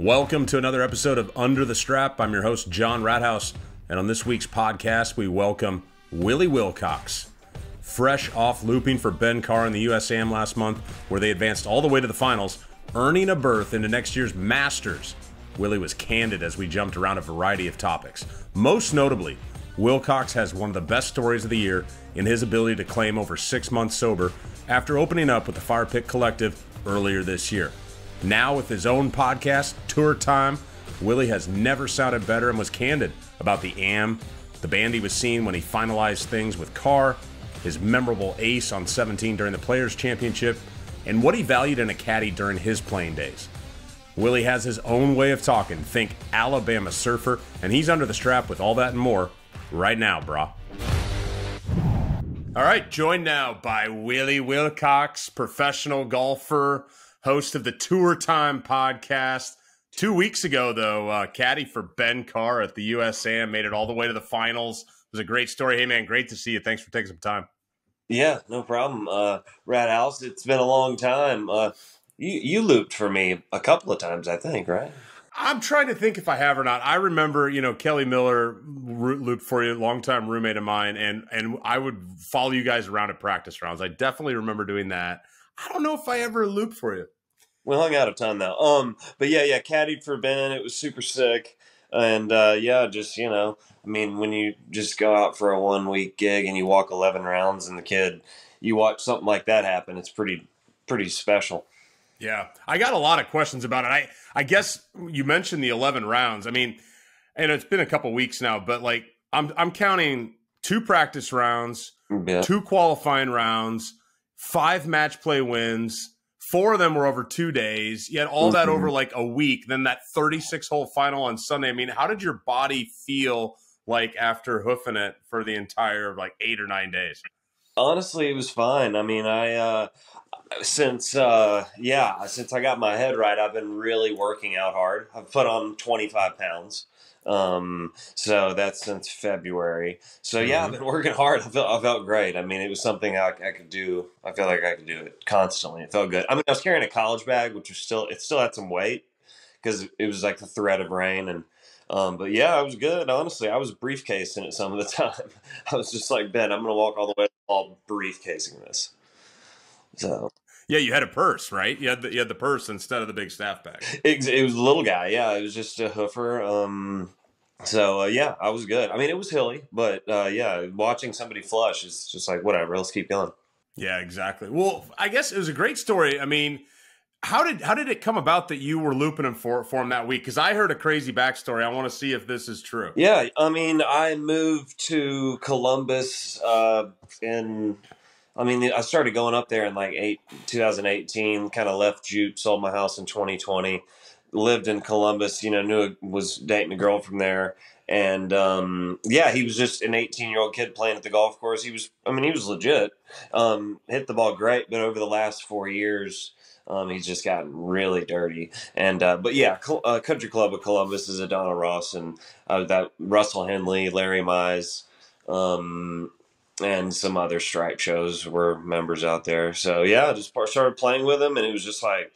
Welcome to another episode of Under the Strap. I'm your host, John Rathouz, and on this week's podcast, we welcome Willie Wilcox. Fresh off looping for Ben Carr in the USAM last month, where they advanced all the way to the finals, earning a berth into next year's Masters. Willie was candid as we jumped around a variety of topics. Most notably, Wilcox has one of the best stories of the year in his ability to claim over six months sober after opening up with the Fire Pit Collective earlier this year. Now, with his own podcast, Tour Time, Willie has never sounded better and was candid about the AM, the band he was seeing when he finalized things with Carr, his memorable ace on 17 during the Players' Championship, and what he valued in a caddy during his playing days. Willie has his own way of talking. Think Alabama surfer, and he's under the strap with all that and more right now, brah. All right, joined now by Willie Wilcox, professional golfer, host of the Tour Time podcast. Two weeks ago, though, uh, caddy for Ben Carr at the USAM made it all the way to the finals. It was a great story. Hey, man, great to see you. Thanks for taking some time. Yeah, no problem. Uh, Rathouz, it's been a long time. Uh, you you looped for me a couple of times, I think, right? I'm trying to think if I have or not. I remember, you know, Kelly Miller looped for you, a longtime roommate of mine, and and I would follow you guys around at practice rounds. I definitely remember doing that. I don't know if I ever looped for you. We hung out a ton though. Um, but yeah, yeah, caddied for Ben. It was super sick, and uh, yeah, just you know, I mean, when you just go out for a one week gig and you walk eleven rounds, and the kid, you watch something like that happen, it's pretty pretty special. Yeah, I got a lot of questions about it. I I guess you mentioned the eleven rounds. I mean, and it's been a couple weeks now, but like I'm I'm counting two practice rounds, yeah. two qualifying rounds, five match play wins Four of them were over two days. You had all mm-hmm. that over like a week. Then that 36 hole final on Sunday. I mean, how did your body feel like after hoofing it for the entire like eight or nine days? Honestly, it was fine. I mean, I uh since uh yeah, since I got my head right, I've been really working out hard. I've put on 25 pounds. Um, so that's since February. So yeah, I've mm-hmm. been working hard. I felt I felt great. I mean, it was something I, I could do. I feel like I could do it constantly. It felt good. I mean, I was carrying a college bag, which was still it still had some weight because it was like the threat of rain and. Um, but yeah, I was good. Honestly, I was briefcasing it some of the time. I was just like, Ben, I'm going to walk all the way all briefcasing this. So yeah, you had a purse, right? You had the, you had the purse instead of the big staff bag. It, it was a little guy. Yeah, it was just a hoofer. Um, so uh, yeah, I was good. I mean, it was hilly, but uh, yeah, watching somebody flush is just like whatever. Let's keep going. Yeah, exactly. Well, I guess it was a great story. I mean, how did how did it come about that you were looping him for for him that week? Because I heard a crazy backstory. I want to see if this is true. Yeah, I mean, I moved to Columbus uh, in I mean, I started going up there in like eight, 2018, kind of left Jupe, sold my house in 2020, lived in Columbus, you know, knew it was dating a girl from there. And um, yeah, he was just an 18 year old kid playing at the golf course. He was, I mean, he was legit, um, hit the ball great, but over the last four years, um, he's just gotten really dirty. And uh, but yeah, uh, Country Club of Columbus is Adana Ross and uh, that Russell Henley, Larry Mize, um, and some other stripe shows were members out there. So yeah, just started playing with him, and it was just like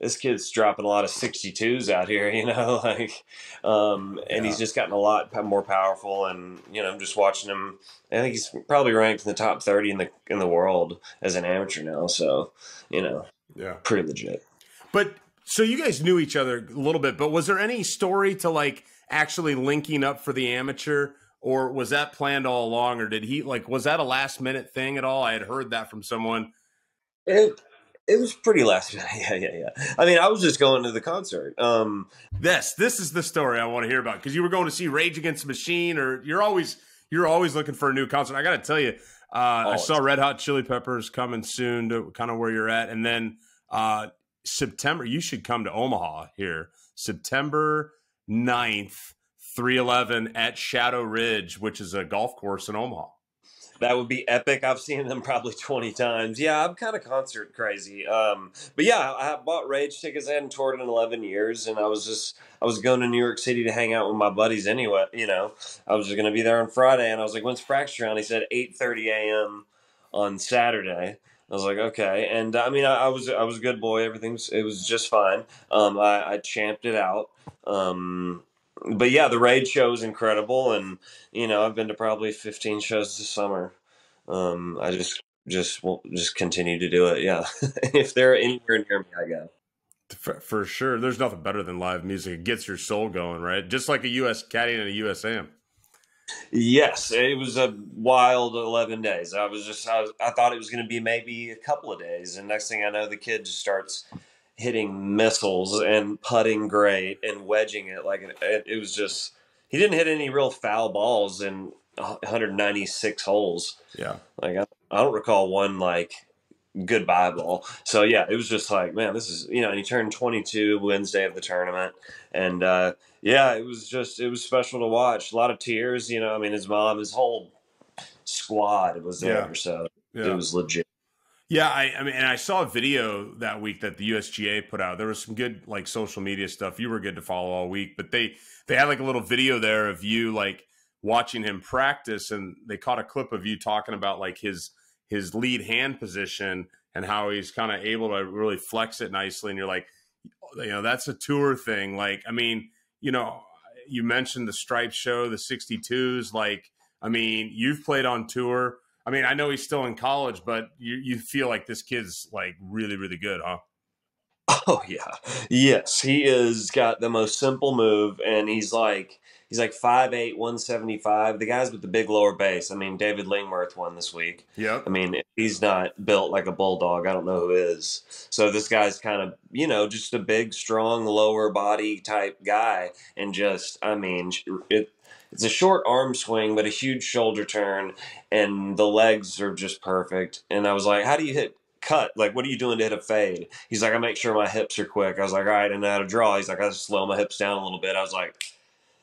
this kid's dropping a lot of 62s out here, you know, like, um, and yeah. he's just gotten a lot more powerful. And you know, I'm just watching him. I think he's probably ranked in the top 30 in the in the world as an amateur now. So you know, yeah, pretty legit. But so you guys knew each other a little bit, but was there any story to like actually linking up for the amateur? Or was that planned all along or did he like was that a last minute thing at all? I had heard that from someone. It it was pretty last minute. Yeah yeah yeah. I mean i was just going to the concert um. This this is the story i want to hear about because you were going to see rage against the machine or you're always you're always looking for a new concert. I gotta tell you uh, I saw Red Hot Chili Peppers coming soon to kind of where you're at, and then uh, September. You should come to Omaha here, September 9th 311 at Shadow Ridge, which is a golf course in Omaha. That would be epic. I've seen them probably 20 times. Yeah, I'm kind of concert crazy. Um, but yeah, I bought Rage tickets. I hadn't toured in 11 years, and I was just, I was going to New York City to hang out with my buddies anyway. You know, I was just going to be there on Friday, and I was like, when's practice round? He said 8.30 a.m. on Saturday. I was like, okay, and I mean, I, I was I was a good boy. Everything's it was just fine. Um, I, I champed it out. Um, but yeah, the raid show is incredible, and you know, I've been to probably 15 shows this summer. Um, I just just will just continue to do it. Yeah, if they're anywhere near me, I go. For, for, sure, there's nothing better than live music. It gets your soul going, right? Just like a U.S. caddy and a USM. Yes, it was a wild 11 days. I was just, I, was, I thought it was going to be maybe a couple of days. And next thing I know, the kid just starts hitting missiles and putting great and wedging it. Like it, it was just, he didn't hit any real foul balls in 196 holes. Yeah. Like I, I don't recall one like goodbye ball. So yeah, it was just like, man, this is you know, and he turned 22 Wednesday of the tournament, and uh, yeah, it was just it was special to watch. A lot of tears, you know. I mean, his mom, his whole squad was there, yeah. so yeah. it was legit. Yeah, I, I mean, and I saw a video that week that the USGA put out. There was some good like social media stuff. You were good to follow all week, but they they had like a little video there of you like watching him practice, and they caught a clip of you talking about like his his lead hand position and how he's kind of able to really flex it nicely. And you're like, you know, that's a tour thing. Like, I mean, you know, you mentioned the Stripe Show, the 62s. Like, I mean, you've played on tour. I mean, I know he's still in college, but you, you feel like this kid's like really, really good, huh? Oh yeah, yes, he is got the most simple move, and he's like He's like 5'8", 175. The guys with the big lower base. I mean, David Lingmerth won this week. Yeah. I mean, he's not built like a bulldog. I don't know who is. So this guy's kind of, you know, just a big, strong, lower body type guy. And just, I mean, it, it's a short arm swing, but a huge shoulder turn, and the legs are just perfect. And I was like, how do you hit cut? Like, what are you doing to hit a fade? He's like, I make sure my hips are quick. I was like, all right, and how to draw. He's like, I just slow my hips down a little bit. I was like,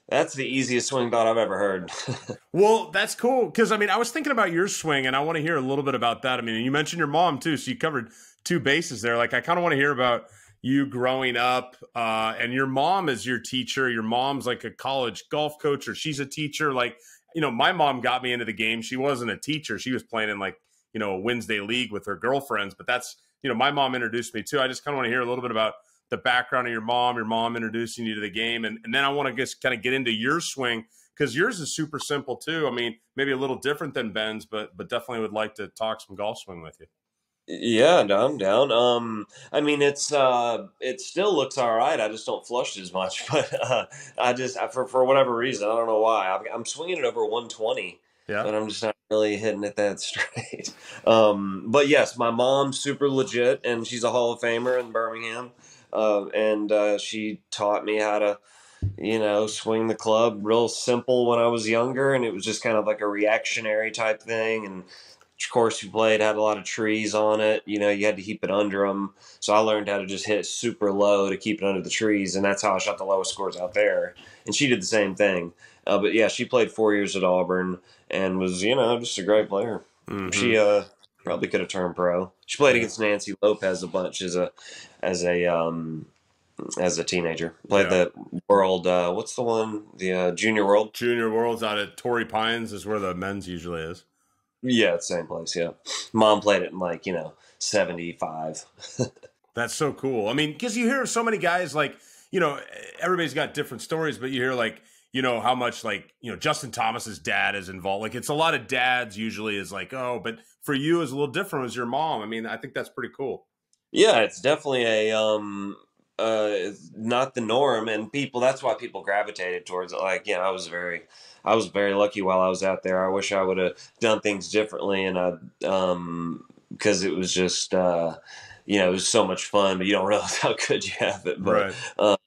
that's the easiest swing thought I've ever heard. well, that's cool because I mean, I was thinking about your swing, and I want to hear a little bit about that. I mean, you mentioned your mom too, so you covered two bases there. Like, I kind of want to hear about you growing up, uh, and your mom is your teacher. Your mom's like a college golf coach, or she's a teacher. Like, you know, my mom got me into the game. She wasn't a teacher; she was playing in like you know a Wednesday league with her girlfriends. But that's you know, my mom introduced me too. I just kind of want to hear a little bit about the background of your mom, your mom introducing you to the game, and, and then I want to just kind of get into your swing because yours is super simple too. I mean, maybe a little different than Ben's, but but definitely would like to talk some golf swing with you. Yeah, I'm down. Um, I mean, it's uh, it still looks all right. I just don't flush as much, but uh, I just for for whatever reason, I don't know why. I'm swinging it over 120. Yeah. But I'm just not really hitting it that straight. Um, but yes, my mom's super legit, and she's a Hall of Famer in Birmingham uh, and uh, she taught me how to you know swing the club real simple when i was younger and it was just kind of like a reactionary type thing and course you played had a lot of trees on it you know you had to keep it under them so i learned how to just hit super low to keep it under the trees and that's how i shot the lowest scores out there and she did the same thing uh, but yeah she played four years at auburn and was you know just a great player mm-hmm. she uh Probably could have turned pro. She played against Nancy Lopez a bunch as a as a um as a teenager. Played yeah. the world. Uh, what's the one? The uh, junior world. Junior world's out at Torrey Pines is where the men's usually is. Yeah, same place. Yeah, mom played it in like you know seventy five. That's so cool. I mean, because you hear so many guys like you know everybody's got different stories, but you hear like you know how much like you know Justin Thomas's dad is involved. Like it's a lot of dads usually is like oh, but for you is a little different as your mom. I mean, I think that's pretty cool. Yeah, it's definitely a um uh not the norm and people that's why people gravitated towards it like yeah i was very i was very lucky while i was out there i wish i would have done things differently and i um because it was just uh you know it was so much fun but you don't realize how good you have it but right. uh,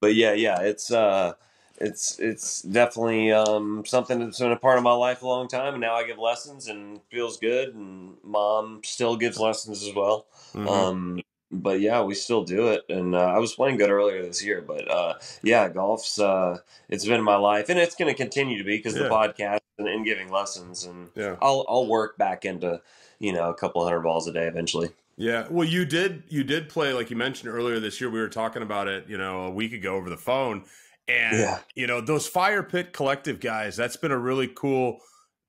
but yeah yeah it's uh it's it's definitely um, something that's been a part of my life a long time, and now I give lessons and feels good. And mom still gives lessons as well. Mm-hmm. Um, but yeah, we still do it. And uh, I was playing good earlier this year, but uh, yeah, golf's uh, it's been my life, and it's going to continue to be because yeah. the podcast and, and, giving lessons, and yeah. I'll I'll work back into you know a couple hundred balls a day eventually. Yeah, well, you did you did play like you mentioned earlier this year. We were talking about it, you know, a week ago over the phone and yeah. you know, those fire pit collective guys, that's been a really cool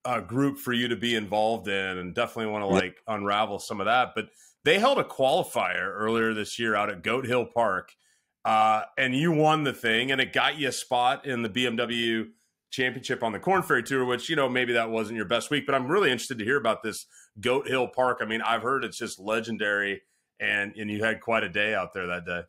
uh, group for you to be involved in, and definitely want to like unravel some of that. But they held a qualifier earlier this year out at Goat Hill Park, uh, and you won the thing, and it got you a spot in the BMW Championship on the Korn Ferry Tour. Which you know maybe that wasn't your best week, but I'm really interested to hear about this Goat Hill Park. I mean, I've heard it's just legendary, and and you had quite a day out there that day.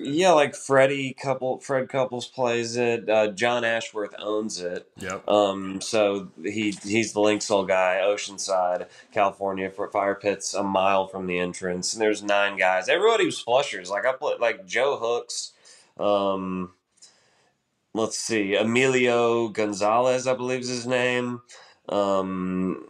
Yeah, like Freddie couple Fred Couples plays it. Uh, John Ashworth owns it. Yep. Um, so he he's the Linksoul guy, Oceanside, California, for fire pits a mile from the entrance. And there's nine guys. Everybody was flushers. Like I put like Joe Hooks, um, let's see, Emilio Gonzalez, I believe is his name. Um,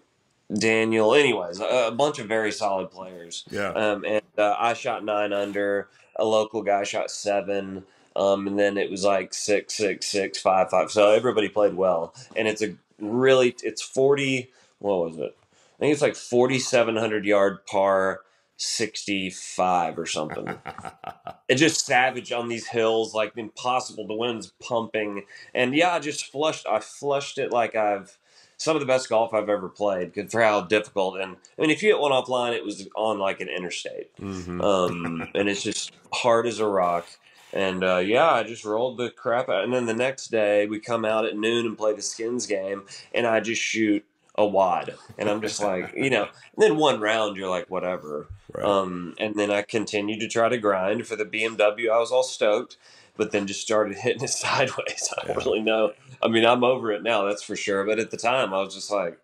Daniel. Anyways, a, a bunch of very solid players. Yeah. Um, and uh, I shot nine under. A local guy shot seven. Um, and then it was like six, six, six, five, five. So everybody played well, and it's a really it's forty. What was it? I think it's like forty seven hundred yard par sixty five or something. it's just savage on these hills, like impossible. The wind's pumping, and yeah, I just flushed. I flushed it like I've some of the best golf I've ever played good for how difficult. And I mean, if you hit one offline, it was on like an interstate, Mhm. um, and it's just hard as a rock. And uh, yeah, I just rolled the crap out. And then the next day, we come out at noon and play the skins game, and I just shoot a wad, and I'm just like, you know. And then one round, you're like, whatever. Right. Um, and then I continued to try to grind for the BMW. I was all stoked, but then just started hitting it sideways. I don't Yeah. really know. I mean, I'm over it now, that's for sure. But at the time, I was just like,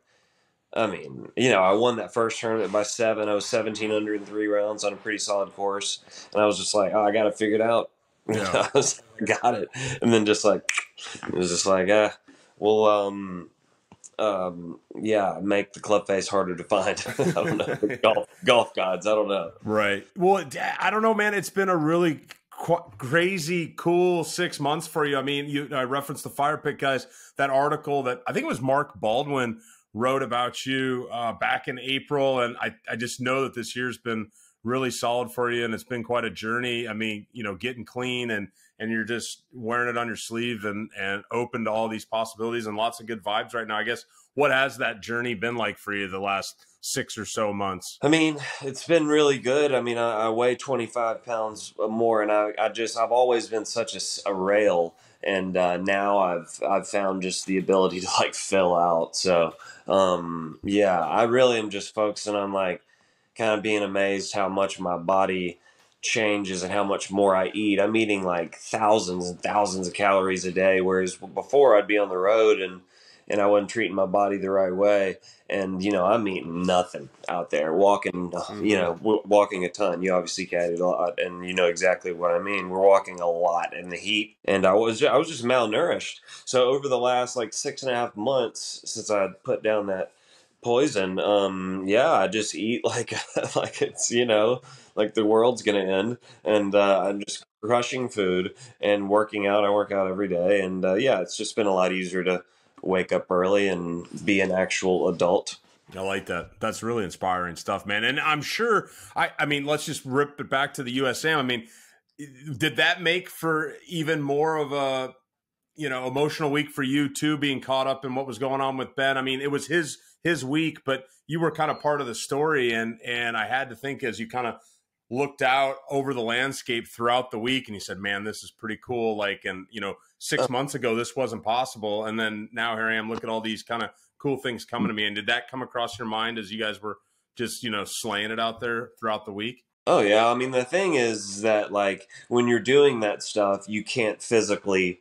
I mean, you know, I won that first tournament by seven. I was 17 under in three rounds on a pretty solid course. And I was just like, oh, I got to figure it figured out. Yeah. I was, got it. And then just like, it was just like, ah, well, um, um, yeah, make the club face harder to find. I don't know. golf, golf gods. I don't know. Right. Well, I don't know, man. It's been a really qu- crazy, cool six months for you. I mean, you I referenced the fire pit guys. That article that I think it was Mark Baldwin wrote about you uh, back in April, and I I just know that this year's been really solid for you, and it's been quite a journey. I mean, you know, getting clean and and you're just wearing it on your sleeve and and open to all these possibilities and lots of good vibes right now. I guess what has that journey been like for you the last six or so months? I mean, it's been really good. I mean, I, I weigh 25 pounds more, and I, I just, I've always been such a rail, and uh, now I've, I've found just the ability to like fill out. So, um, yeah, I really am just focusing on like kind of being amazed how much my body changes and how much more I eat. I'm eating like thousands and thousands of calories a day, whereas before I'd be on the road and and I wasn't treating my body the right way. And you know, I'm eating nothing out there, walking. You know, w- walking a ton. You obviously caddied a lot, and you know exactly what I mean. We're walking a lot in the heat, and I was I was just malnourished. So over the last like six and a half months since I put down that poison, um, yeah, I just eat like like it's you know like the world's gonna end, and uh, I'm just crushing food and working out. I work out every day, and uh, yeah, it's just been a lot easier to wake up early and be an actual adult. I like that. That's really inspiring stuff, man. And I'm sure. I. I mean, let's just rip it back to the USAM. I mean, did that make for even more of a you know emotional week for you too, being caught up in what was going on with Ben? I mean, it was his his week, but you were kind of part of the story, and and I had to think as you kind of looked out over the landscape throughout the week and you said man this is pretty cool like and you know six months ago this wasn't possible. And then now here i am look at all these kind of cool things coming to me. And did that come across your mind as you guys were just you know slaying it out there throughout the week? Oh yeah, I mean the thing is that like when you're doing that stuff, you can't physically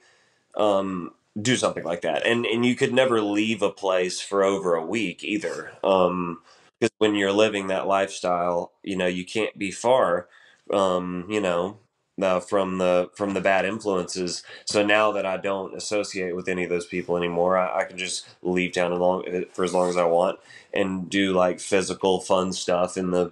um, do something like that, and and you could never leave a place for over a week either. Um, because when you're living that lifestyle, you know you can't be far, um, you know, uh, from the from the bad influences. So now that I don't associate with any of those people anymore, I, I can just leave town along for as long as I want and do like physical fun stuff in the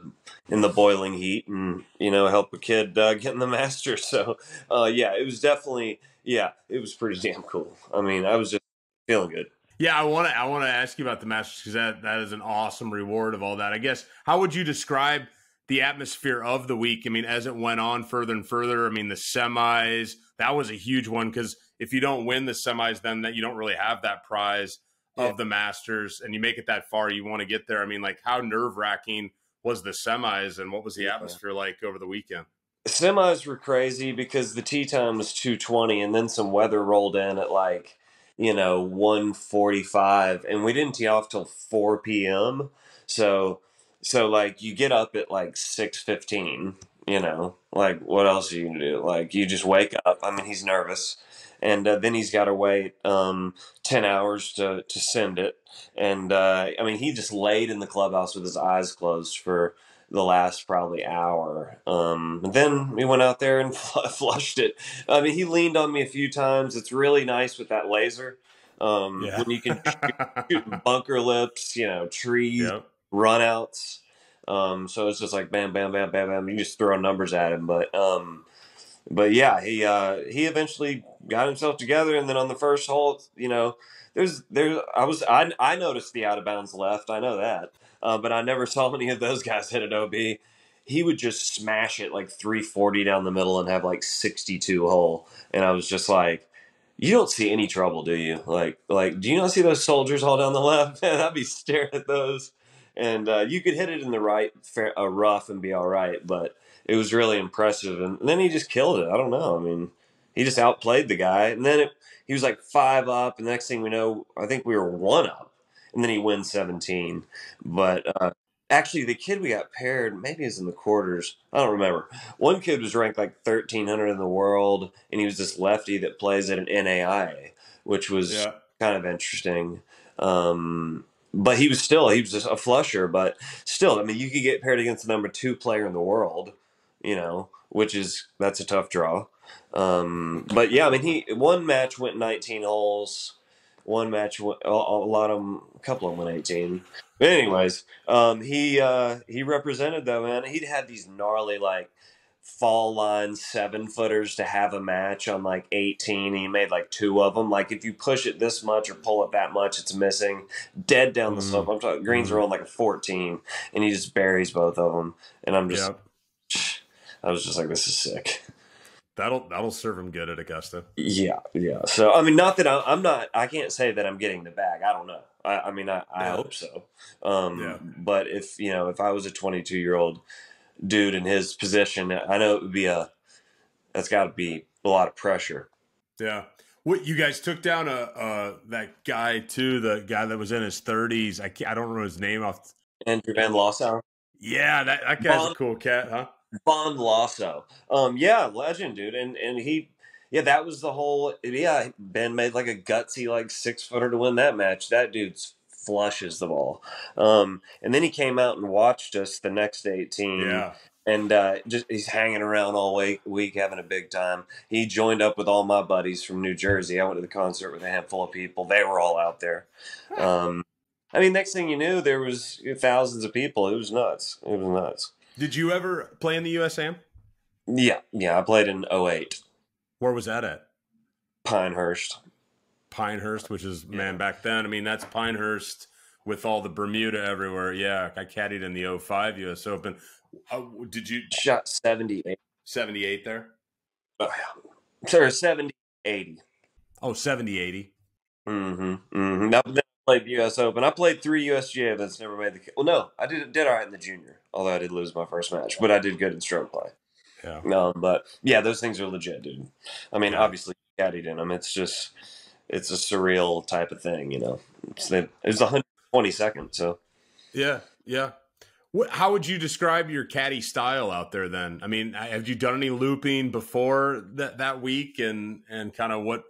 in the boiling heat and you know help a kid uh, get in the master. so uh, yeah it was definitely yeah it was pretty damn cool i mean i was just feeling good yeah i want to i want to ask you about the masters because that that is an awesome reward of all that i guess how would you describe the atmosphere of the week i mean as it went on further and further i mean the semis that was a huge one because if you don't win the semis then that you don't really have that prize of yeah. the Masters and you make it that far, you want to get there. I mean, like how nerve wracking was the semis and what was the atmosphere like over the weekend? Semis were crazy because the tee time was 220 and then some weather rolled in at like, you know, 145 and we didn't tee off till 4 p.m. So so like you get up at like 6:15, you know. Like what else are you to do? Like you just wake up. I mean, he's nervous and uh, then he's got to wait um, 10 hours to, to send it. And uh, I mean, he just laid in the clubhouse with his eyes closed for the last probably hour. Um, and then we went out there and flushed it. I mean, he leaned on me a few times. It's really nice with that laser. Um, yeah. when you can shoot bunker lips, you know, trees, yep. Runouts. Um, so it's just like bam, bam, bam, bam, bam. You just throw numbers at him. But um, but yeah, he uh, he eventually got himself together, and then on the first hole, you know, there's there I was I I noticed the out of bounds left. I know that, uh, but I never saw any of those guys hit an OB. He would just smash it like 340 down the middle and have like 62 hole, and I was just like, you don't see any trouble, do you? Like like do you not see those soldiers all down the left? Man, I'd be staring at those, and uh, you could hit it in the right fair, uh, rough and be all right, but it was really impressive. And then he just killed it. I don't know. I mean, he just outplayed the guy. And then it, he was like five up. And the next thing we know, I think we were one up. And then he wins 17. But uh, actually, the kid we got paired, maybe is in the quarters. I don't remember. One kid was ranked like 1300 in the world. And he was this lefty that plays at an NAIA, which was yeah. kind of interesting. Um, but he was still he was just a flusher but still i mean you could get paired against the number two player in the world you know, which is that's a tough draw. Um, but yeah, I mean, he one match went 19 holes. One match, a, a lot of them, a couple of them went 18. But anyways, um, he uh, he represented though, man. He'd had these gnarly like fall line seven footers to have a match on like 18 he made like two of them like if you push it this much or pull it that much it's missing dead down the mm. slope i'm talking greens mm. are on like a 14 and he just buries both of them and i'm just yep. I was just like, this is sick. That'll that'll serve him good at Augusta. Yeah, yeah. So I mean, not that I, am not. I can't say that I'm getting the bag. I don't know. I, I mean, I, I yeah. hope so. Um, yeah. But if you know, if I was a 22 year old dude in his position, I know it would be a. That's got to be a lot of pressure. Yeah. What you guys took down a uh, that guy too, the guy that was in his 30s. I I don't remember his name off. Andrew Van Lossow. Yeah, that, that guy's bon, a cool cat, huh? Von Lasso. Um, yeah, legend, dude. And and he, yeah, that was the whole. Yeah, Ben made like a gutsy like six footer to win that match. That dude's flushes the ball. Um, and then he came out and watched us the next eighteen. Yeah. And uh, just he's hanging around all week, week, having a big time. He joined up with all my buddies from New Jersey. I went to the concert with a handful of people. They were all out there. Um, I mean, next thing you knew, there was thousands of people. It was nuts. It was nuts. Did you ever play in the USAM? Yeah, yeah, I played in 08. Where was that at? Pinehurst. Pinehurst, which is yeah. man back then. I mean, that's Pinehurst with all the Bermuda everywhere. Yeah, I caddied in the 05 US Open. Uh, did you shot 78? 78 there? Oh, yeah. Sorry, 70 80. Oh, 70 80. Mm-hmm. Mm-hmm. Now, played the U.S. Open. I played three USGA events, never made the. Well, no, I did did all right in the junior, although I did lose my first match, but I did good in stroke play. Yeah. Um, but yeah, those things are legit, dude. I mean, yeah. obviously, caddied in them. It's just, it's a surreal type of thing, you know. It's, it was 120 seconds, so. Yeah, yeah. What, how would you describe your caddy style out there then? I mean, have you done any looping before that that week, and and kind of what,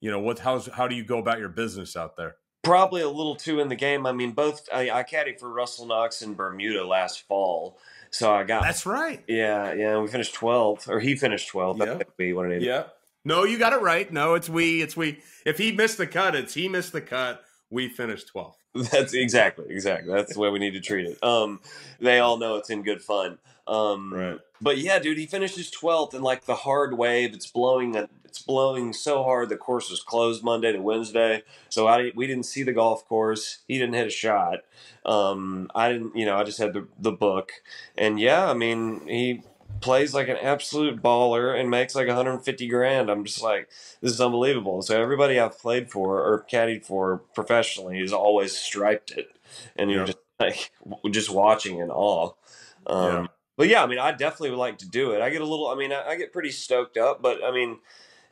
you know, what how's how do you go about your business out there? probably a little too in the game. I mean, both I, I caddied for Russell Knox in Bermuda last fall, so I got that's right. Yeah, yeah. We finished twelfth, or he finished twelfth. Yeah, we what it Yeah. No, you got it right. No, it's we. It's we. If he missed the cut, it's he missed the cut. We finished twelfth. That's exactly, exactly. That's the way we need to treat it. Um, they all know it's in good fun. Um, right. But yeah, dude, he finishes twelfth, and like the hard wave, it's blowing. It's blowing so hard. The course was closed Monday to Wednesday, so I we didn't see the golf course. He didn't hit a shot. Um, I didn't, you know, I just had the the book, and yeah, I mean, he plays like an absolute baller and makes like 150 grand. I'm just like, this is unbelievable. So everybody I've played for or caddied for professionally has always striped it, and you're Yeah. just like just watching in awe. Um, Yeah. But yeah, I mean, I definitely would like to do it. I get a little, I mean, I, I get pretty stoked up, but I mean,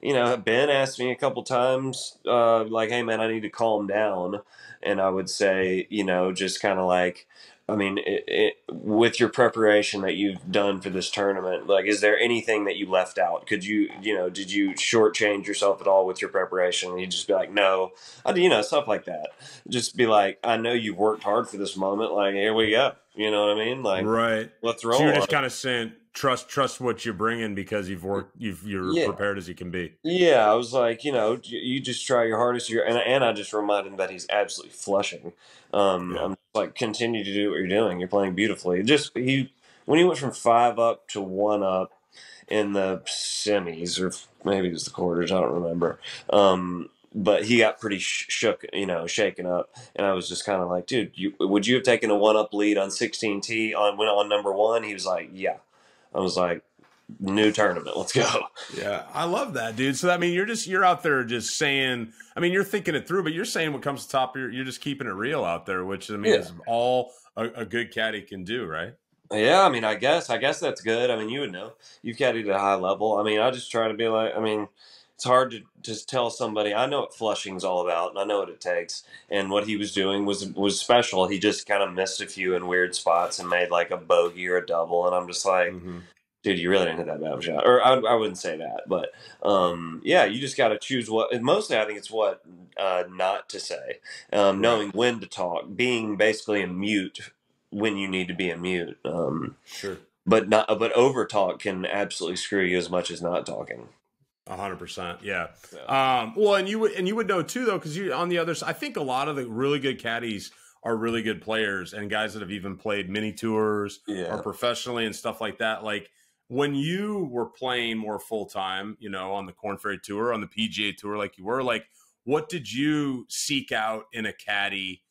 you know, Ben asked me a couple times, uh, like, hey man, I need to calm down. And I would say, you know, just kind of like, I mean, it, it, with your preparation that you've done for this tournament, like, is there anything that you left out? Could you, you know, did you shortchange yourself at all with your preparation? And he'd just be like, no, I, you know, stuff like that. Just be like, I know you've worked hard for this moment. Like, here we go. You know what I mean? Like, right. let's roll. So you're just kind of saying trust trust what you're bringing because you've worked you've you're Yeah. prepared as you can be. Yeah, I was like, you know, you, you just try your hardest. You're, and, and I just remind him that he's absolutely flushing. Um, Yeah. I'm like, continue to do what you're doing. You're playing beautifully. Just he when he went from five up to one up in the semis, or maybe it was the quarters. I don't remember. Um, but he got pretty sh- shook, you know, shaken up, and I was just kind of like, dude, you, would you have taken a one up lead on 16T on went on number one? He was like, yeah. I was like, new tournament, let's go. Yeah, I love that, dude. So I mean, you're just you're out there just saying. I mean, you're thinking it through, but you're saying what comes to top. You're you're just keeping it real out there, which I mean Yeah. is all a, a good caddy can do, right? Yeah, I mean, I guess, I guess that's good. I mean, you would know. You've caddied at a high level. I mean, I just try to be like, I mean, it's hard to just tell somebody. I know what Flushing's all about, and I know what it takes. And what he was doing was was special. He just kind of missed a few in weird spots and made like a bogey or a double. And I'm just like, Mhm. dude, you really didn't hit that bad of a shot. Or I, I wouldn't say that, but um, yeah, you just got to choose what. Mostly, I think it's what uh, not to say, um, knowing when to talk, being basically a mute when you need to be a mute. Um, Sure, but not but over talk can absolutely screw you as much as not talking. A hundred percent. Yeah. Um, well, and you would and you would know too, though, because you on the other side. I think a lot of the really good caddies are really good players and guys that have even played mini tours Yeah. or professionally and stuff like that. Like when you were playing more full time, you know, on the Korn Ferry Tour, on the PGA Tour, like you were, like what did you seek out in a caddy?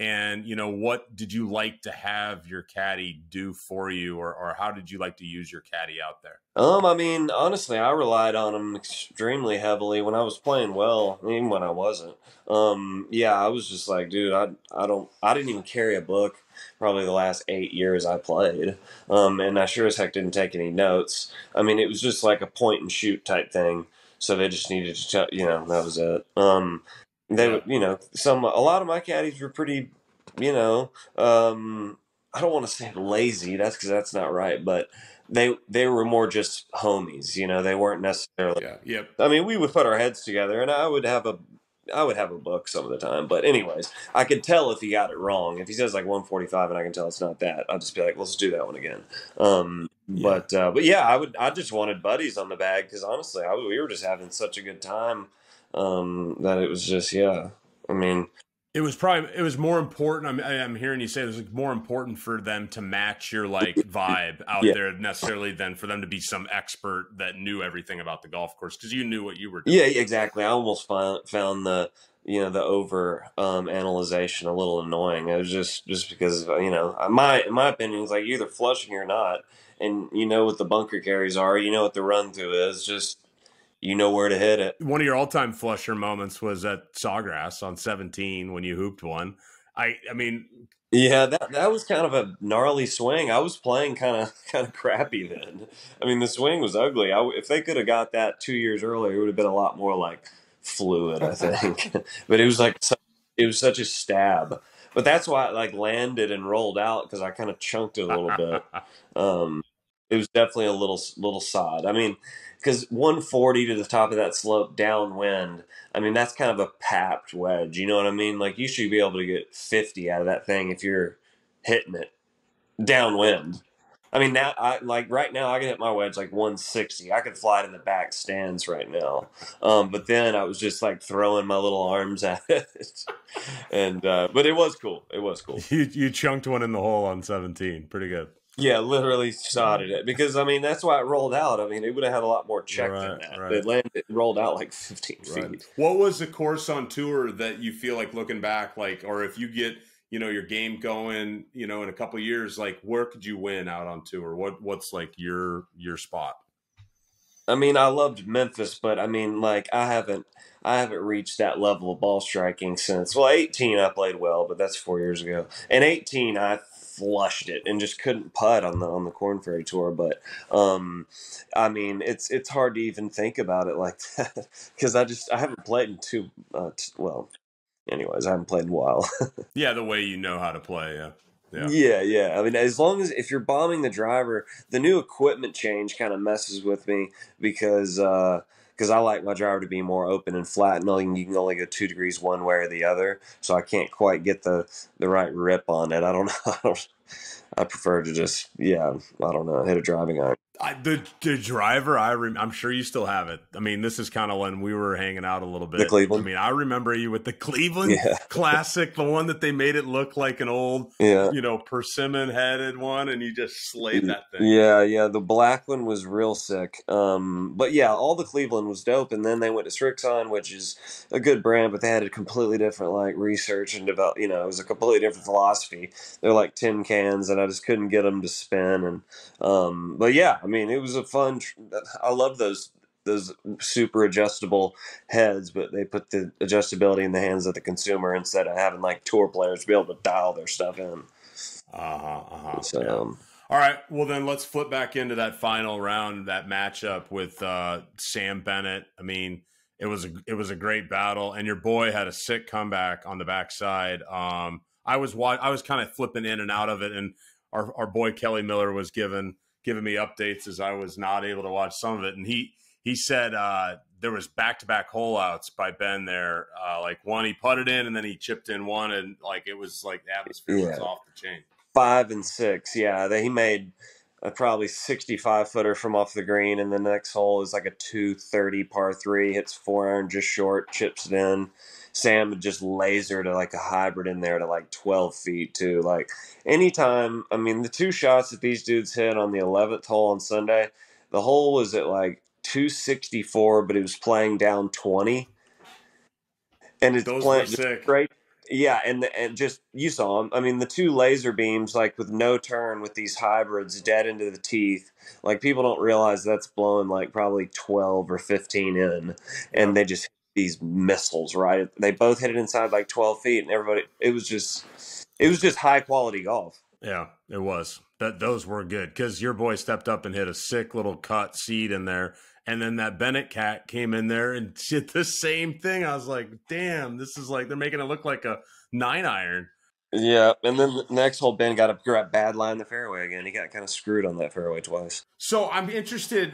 And you know, what did you like to have your caddy do for you, or or how did you like to use your caddy out there? Um, I mean, honestly, I relied on him extremely heavily when I was playing well, even when I wasn't. Um, yeah, I was just like, dude, I I don't I didn't even carry a book probably the last eight years I played. Um, and I sure as heck didn't take any notes. I mean, it was just like a point and shoot type thing. So they just needed to, tell, you know, that was it. Um, they, would, you know, some a lot of my caddies were pretty, you know, um, I don't want to say lazy. That's because that's not right, but they they were more just homies. You know, they weren't necessarily. Yeah. Yep. I mean, we would put our heads together, and I would have a, I would have a book some of the time. But anyways, I could tell if he got it wrong. If he says like 145, and I can tell it's not that, I'll just be like, let's do that one again. Um, Yeah. But uh, but yeah, I would. I just wanted buddies on the bag because honestly, I, we were just having such a good time um, that it was just yeah. I mean, It was probably it was more important. I'm I'm hearing you say it was like more important for them to match your like vibe out Yeah. there necessarily than for them to be some expert that knew everything about the golf course because you knew what you were doing. Yeah, exactly. I almost found found the you know the over um, analyzation a little annoying. It was just just because you know my in my opinion it's like you're either flushing or not, and you know what the bunker carries are. You know what the run through is. Just you know where to hit it. One of your all time flusher moments was at Sawgrass on 17 when you hooped one. I I mean Yeah, that that was kind of a gnarly swing. I was playing kind of kind of crappy then. I mean, the swing was ugly. I, if they could have got that two years earlier, it would have been a lot more like fluid, I think. but it was like it was such a stab. But that's why it like landed and rolled out because I kind of chunked it a little bit. Um, it was definitely a little little sod. I mean, because 140 to the top of that slope downwind. I mean, that's kind of a papped wedge. You know what I mean? Like you should be able to get 50 out of that thing if you're hitting it downwind. I mean, now I like right now I can hit my wedge like 160. I could fly it in the back stands right now. Um, but then I was just like throwing my little arms at it, and uh, but it was cool. It was cool. you you chunked one in the hole on 17. Pretty good. Yeah, literally sodded it because I mean that's why it rolled out. I mean it would have had a lot more check Right, than that. right. It landed, it rolled out like 15 feet. What was the course on tour that you feel like looking back, like, or if you get you know your game going, you know, in a couple years, like where could you win out on tour? What what's like your your spot? I mean, I loved Memphis, but I mean, like I haven't I haven't reached that level of ball striking since well, 18 I played well, but that's 4 years ago. And 18 I flushed it and just couldn't putt on the on the Korn Ferry tour. But um, I mean, it's it's hard to even think about it like that because I just I haven't played in two uh, t- well. Anyways, I haven't played in a while. yeah, the way you know how to play. Yeah. Yeah. yeah, yeah. I mean, as long as if you're bombing the driver, the new equipment change kind of messes with me because uh, because I like my driver to be more open and flat, knowing you can only go two degrees one way or the other. So I can't quite get the the right rip on it. I don't know. I, don't, I prefer to just yeah, I don't know, hit a driving iron. I, the the driver, I rem, I'm sure you still have it. I mean, this is kind of when we were hanging out a little bit. The Cleveland. I mean, I remember you with the Cleveland yeah. Classic, the one that they made it look like an old, yeah. you know, persimmon headed one, and you just slayed that thing. Yeah, yeah. The black one was real sick. Um, but yeah, all the Cleveland was dope, and then they went to Srixon, which is a good brand, but they had a completely different like research and develop. You know, it was a completely different philosophy. They're like tin cans, and I just couldn't get them to spin. And um, but yeah, I mean, it was a fun. I love those those super adjustable heads, but they put the adjustability in the hands of the consumer instead of having like tour players be able to dial their stuff in. Uh huh. Uh-huh. So, yeah. um, all right. Well, then let's flip back into that final round, that matchup with uh, Sam Bennett. I mean, it was a it was a great battle, and your boy had a sick comeback on the backside. Um, I was I was kind of flipping in and out of it, and our our boy Kelly Miller was given giving me updates as I was not able to watch some of it, and he he said uh, there was back to back hole outs by Ben there. Uh, like one he putted in, and then he chipped in one, and like it was like the atmosphere yeah. was off the chain. Five and six, yeah. They, he made a probably 65 footer from off the green, and the next hole is like a 230 par three, hits four iron just short, chips it in. Sam just lasered like a hybrid in there to like 12 feet too. Like anytime, I mean, the two shots that these dudes hit on the 11th hole on Sunday, the hole was at like 264, but it was playing down 20. And it's Those playing sick. great. Yeah, and the, and just you saw them. I mean, the two laser beams, like with no turn, with these hybrids dead into the teeth. Like people don't realize that's blowing like probably twelve or fifteen in, and they just these missiles, right? They both hit it inside like 12 feet, and everybody, it was just, it was just high quality golf. Yeah, it was. That those were good because your boy stepped up and hit a sick little cut seed in there, and then that Bennett cat came in there and did the same thing. I was like, damn, this is like they're making it look like a nine iron. Yeah, and then the next hole, Ben got a bad line the fairway again. He got kind of screwed on that fairway twice. So I'm interested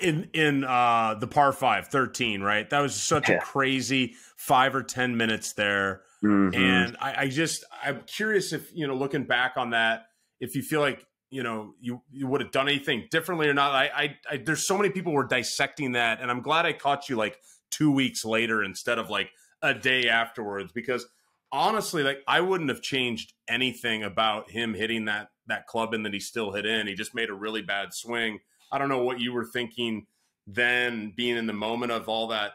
in in uh the par 5 13 right? That was such yeah. a crazy five or ten minutes there. Mm-hmm. and I, I, just i'm curious if you know looking back on that if you feel like you know you, you would have done anything differently or not. I, I, I there's so many people were dissecting that and i'm glad i caught you like two weeks later instead of like a day afterwards because honestly like i wouldn't have changed anything about him hitting that that club and that he still hit in. He just made a really bad swing I don't know what you were thinking then, being in the moment of all that.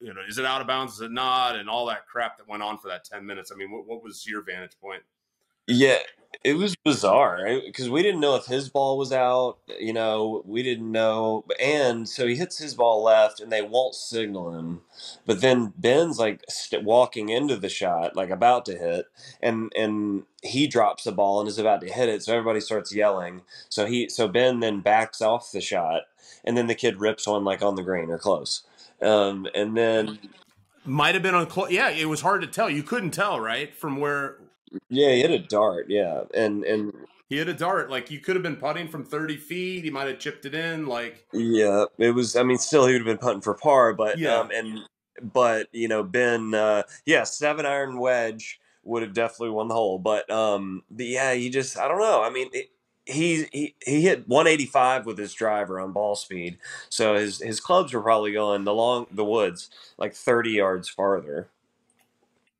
You know, is it out of bounds? Is it not? And all that crap that went on for that ten minutes. I mean, what, what was your vantage point? Yeah, it was bizarre because right? we didn't know if his ball was out. You know, we didn't know, and so he hits his ball left, and they won't signal him. But then Ben's like st- walking into the shot, like about to hit, and and he drops the ball and is about to hit it. So everybody starts yelling. So he so Ben then backs off the shot, and then the kid rips one like on the green or close. Um, and then might have been on close. Yeah, it was hard to tell. You couldn't tell, right, from where yeah, he hit a dart. Yeah, and and he hit a dart. Like you could have been putting from thirty feet. He might have chipped it in. Like yeah, it was. I mean, still he would have been putting for par. But yeah, um, and but you know, Ben, uh, yeah, seven iron wedge would have definitely won the hole. But um, but yeah, he just I don't know. I mean. It, he, he he hit 185 with his driver on ball speed, so his his clubs were probably going the long the woods like 30 yards farther.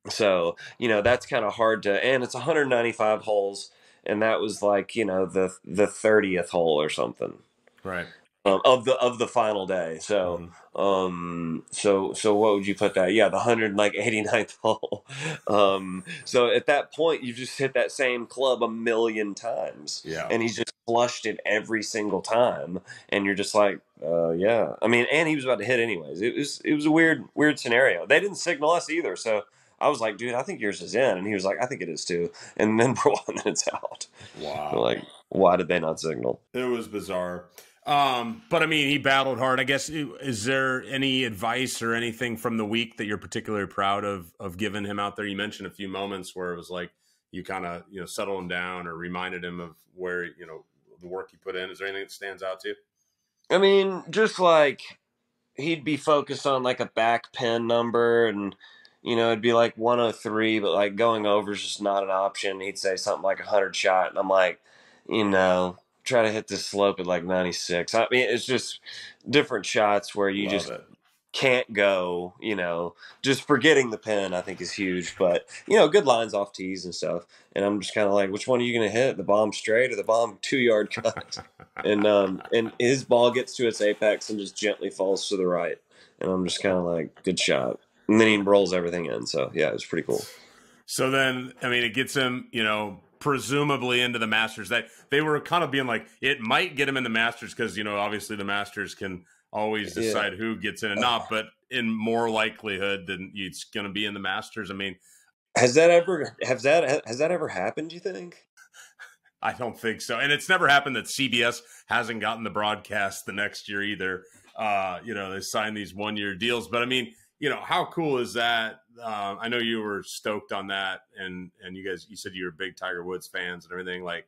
So, you know, that's kind of hard to and it's 195 holes and that was like, you know, the the 30th hole or something. Right. um, of the of the final day. So Mhm. um so so what would you put that? Yeah, the hundred like 89th hole. Um so at that point you've just hit that same club a million times. Yeah. And he's just flushed it every single time. And you're just like, uh yeah. I mean, and he was about to hit anyways. It was it was a weird, weird scenario. They didn't signal us either, so I was like, dude, I think yours is in. And he was like, I think it is too. And then we're one minutes out. wow. Like, why did they not signal? It was bizarre. Um, but I mean, he battled hard. I guess. Is there any advice or anything from the week that you're particularly proud of of giving him out there? You mentioned a few moments where it was like you kind of you know settled him down or reminded him of where you know the work he put in. Is there anything that stands out to you? I mean, just like he'd be focused on like a back pin number and you know, it'd be like 103, but like going over is just not an option. He'd say something like 100 shot, and I'm like, you know, try to hit this slope at like 96. I mean, it's just different shots where you Love just it. can't go, you know, just forgetting the pin, I think is huge. But, you know, good lines off tees and stuff. And I'm just kind of like, which one are you going to hit? The bomb straight or the bomb two yard cut? and, um, and his ball gets to its apex and just gently falls to the right. And I'm just kind of like, good shot. And then he rolls everything in. So, yeah, it was pretty cool. So then, I mean, it gets him, you know, presumably into the Masters. That they were kind of being like, it might get him in the Masters because you know, obviously the Masters can always Yeah. decide who gets in and not. But in more likelihood than it's going to be in the Masters. I mean, Has that ever, has that, has that ever happened, do you think? I don't think so. And it's never happened that CBS hasn't gotten the broadcast the next year either. Uh, you know, they signed these one year deals. But I mean, you know, how cool is that? Um, I know you were stoked on that, and and you guys, you said you were big Tiger Woods fans and everything. Like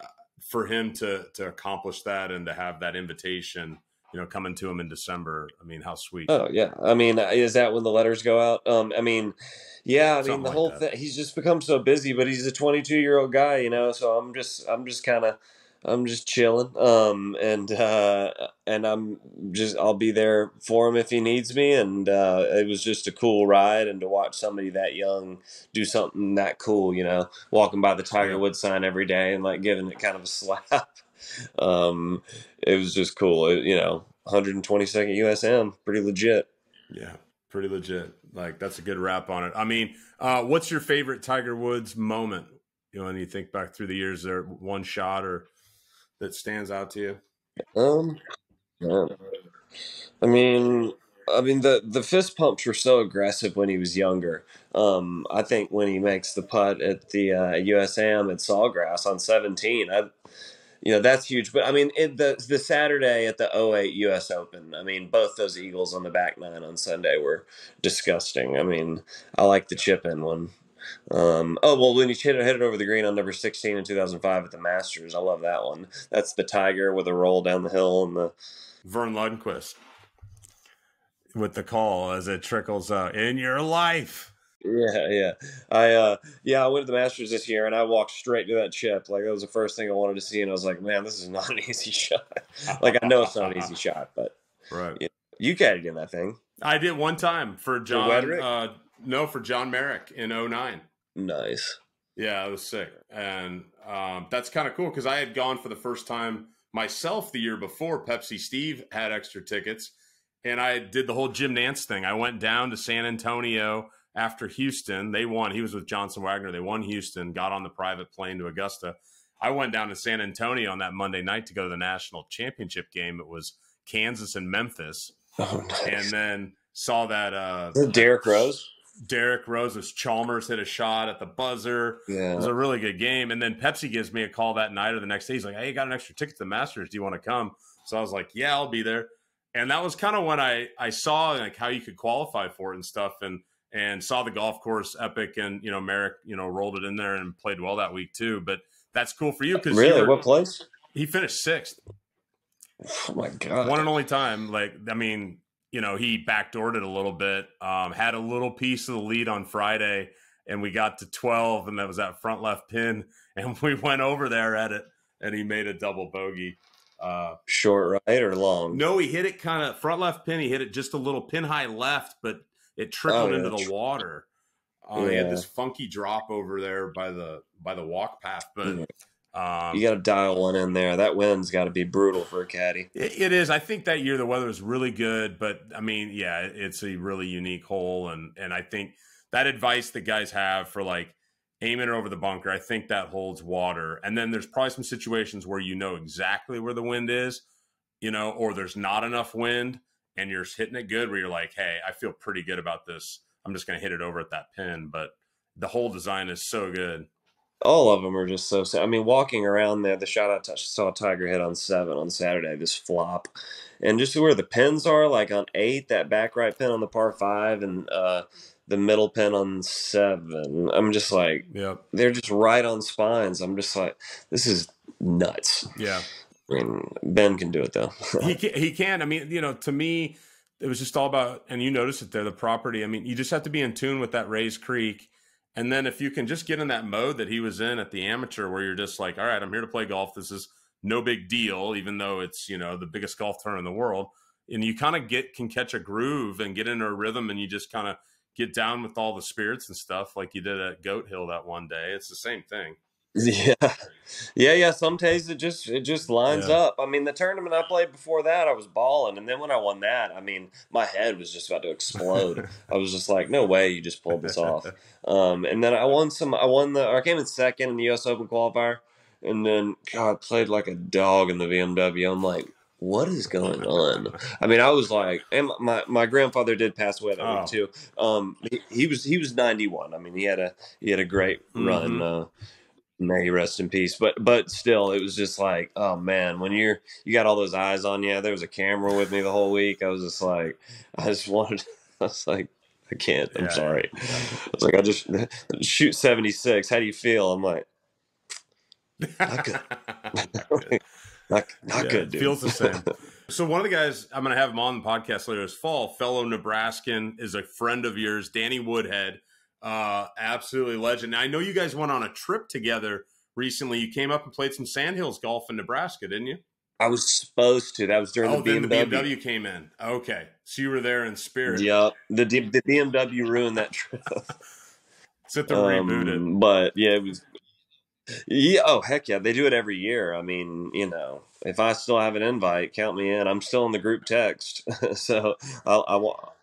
uh, for him to to accomplish that and to have that invitation, you know, coming to him in December. I mean, how sweet. Oh yeah, I mean, is that when the letters go out? Um, I mean, yeah, I mean the like whole thing. He's just become so busy, but he's a 22 year old guy, you know. So I'm just, I'm just kind of, I'm just chilling. Um, and uh, and I'm just, I'll be there for him if he needs me. And uh, it was just a cool ride, and to watch somebody that young do something that cool, you know, walking by the Tiger Woods sign every day and like giving it kind of a slap. Um, it was just cool, it, you know. 122nd U.S. Am, pretty legit. Yeah, pretty legit. Like that's a good wrap on it. I mean, uh, what's your favorite Tiger Woods moment? You know, when you think back through the years, there one shot or that stands out to you? Um, yeah. I mean, I mean the the fist pumps were so aggressive when he was younger. Um, I think when he makes the putt at the uh, U.S. Am at Sawgrass on 17, I, you know, that's huge. But I mean, it, the the Saturday at the 08 US Open, I mean, both those eagles on the back nine on Sunday were disgusting. I mean, I like the chip in one. Um, oh well, when he hit it, hit it over the green on number 16 in 2005 at the Masters, I love that one. That's the Tiger with a roll down the hill and the Verne Lundquist with the call as it trickles out in your life. Yeah, yeah. I uh yeah, I went to the Masters this year and I walked straight to that chip. Like that was the first thing I wanted to see and I was like, man, this is not an easy shot. like I know it's not an easy shot, but Right. Yeah. you caddied in that thing. I did one time for John. Uh, no, for John Merrick in 09. Nice. Yeah, it was sick. And um, that's kind of cool because I had gone for the first time myself the year before. Pepsi Steve had extra tickets. And I did the whole Jim Nantz thing. I went down to San Antonio after Houston. They won. He was with Johnson Wagner. They won Houston, got on the private plane to Augusta. I went down to San Antonio on that Monday night to go to the national championship game. It was Kansas and Memphis. Oh nice. And then saw that uh, Is it Derrick Rose? Derrick Rose's Chalmers hit a shot at the buzzer. Yeah. It was a really good game. And then Pepsi gives me a call that night or the next day. He's like, Hey, you got an extra ticket to the Masters. Do you want to come? So I was like, Yeah, I'll be there. And that was kind of when I, I saw like how you could qualify for it and stuff and and saw the golf course epic and you know Merrick, you know, rolled it in there and played well that week too. But that's cool for you because Really? What place? he finished sixth. Oh my god. One and only time. Like, I mean, you know, he backdoored it a little bit, um, had a little piece of the lead on Friday, and we got to 12, and that was that front left pin. And we went over there at it, and he made a double bogey. Uh, Short right or long? no, he hit it kind of front left pin. He hit it just a little pin high left, but it trickled Oh, yeah. into the water. Uh, He had this funky drop over there by the by the walk path, but Yeah. Um, you got to dial one in there. That wind's got to be brutal for a caddy. It, it is. I think that year the weather was really good, but I mean, yeah, it's a really unique hole, and and I think that advice that guys have for like aiming it over the bunker, I think that holds water. And then there's probably some situations where you know exactly where the wind is, you know, or there's not enough wind and you're hitting it good where you're like, hey, I feel pretty good about this. I'm just going to hit it over at that pin. But the whole design is so good. All of them are just so. I mean, walking around there, the shot I touched, saw Tiger hit on seven on Saturday. This flop, and just where the pins are, like on eight, that back right pin on the par five, and uh, the middle pin on seven. I'm just like, yeah, they're just right on spines. I'm just like, this is nuts. Yeah. I mean, Ben can do it though. he can, he can. I mean, you know, to me, it was just all about, and you notice it there, the property. I mean, you just have to be in tune with that Rae's Creek. And then if you can just get in that mode that he was in at the amateur, where you're just like, all right, I'm here to play golf. This is no big deal, even though it's you know the biggest golf tournament in the world. And you kind of get can catch a groove and get into a rhythm, and you just kind of get down with all the spirits and stuff like you did at Goat Hill that one day. It's the same thing. Yeah, yeah, yeah. Some days it just it just lines yeah. up. I mean, the tournament I played before that, I was balling, and then when I won that, I mean, my head was just about to explode. I was just like, "No way, you just pulled this off." Um, and then I won some. I won the. Or I came in second in the U.S. Open qualifier, and then God played like a dog in the BMW. I'm like, what is going on? I mean, I was like, and my, my grandfather did pass away that oh. week too. Um, he, he, was he was ninety one. I mean, he had a he had a great run. Mm-hmm. Uh, may he rest in peace. But but still, it was just like, oh man, when you're you got all those eyes on you. There was a camera with me the whole week. I was just like, I just wanted. I was like, I can't. I'm yeah. sorry. I was like, I just shoot seventy six. How do you feel? I'm like, not good. Not, not yeah, good, dude. Feels the same. so one of the guys I'm going to have him on the podcast later this fall, fellow Nebraskan, is a friend of yours, Danny Woodhead, uh, absolutely legend. Now, I know you guys went on a trip together recently. You came up and played some Sandhills golf in Nebraska, didn't you? I was supposed to. That was during oh, the BMW. Then the BMW came in. Okay, so you were there in spirit. Yep. The the BMW ruined that trip. Sit there um, rebooted. But yeah, it was yeah. Oh heck yeah, they do it every year. I mean, you know, if I still have an invite, count me in. I'm still in the group text, so I'll, I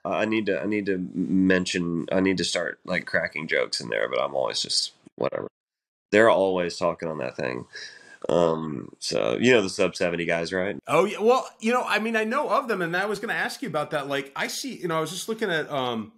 I need to. I need to mention. I need to start like cracking jokes in there. But I'm always just whatever. They're always talking on that thing. Um, so you know the sub seventy guys, right? Oh yeah. Well, you know, I mean, I know of them, and I was going to ask you about that. Like, I see. You know, I was just looking at um,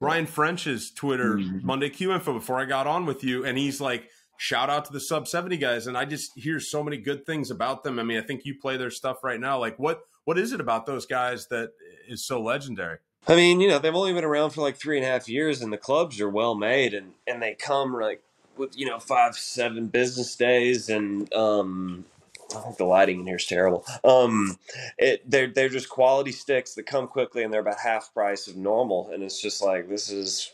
Ryan French's Twitter mm-hmm. Monday Q info before I got on with you, and he's like shout out to the sub 70 guys and i just hear so many good things about them i mean i think you play their stuff right now like what what is it about those guys that is so legendary i mean you know they've only been around for like three and a half years and the clubs are well made and and they come like with you know five seven business days and um I think the lighting in here is terrible. Um, it they're they're just quality sticks that come quickly and they're about half price of normal, and it's just like this is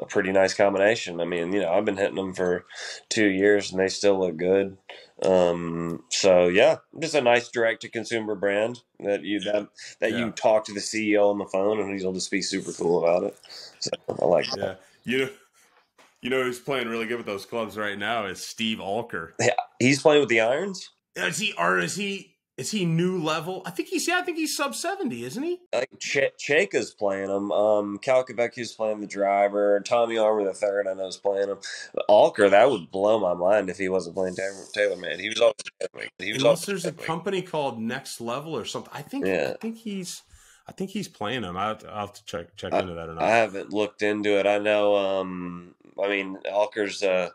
a pretty nice combination. I mean, you know, I've been hitting them for two years and they still look good. Um, so yeah, just a nice direct to consumer brand that you that that yeah. you talk to the CEO on the phone and he'll just be super cool about it. So I like that. Yeah, you know, you know who's playing really good with those clubs right now is Steve Alker. Yeah, he's playing with the irons. Is he or is he is he new level? I think he's yeah, I think he's sub seventy, isn't he? Like Ch- Chaka's playing him. Um, Calcavecchia's playing the driver. Tommy Armour the third, I know, is playing him. Alker, that would blow my mind if he wasn't playing TaylorMade, He was always he was Unless there's a company called Next Level or something. I think yeah. I think he's I think he's playing him. I have to, I'll have to check check I, into that or not. I haven't looked into it. I know. Um, I mean, Alker's uh,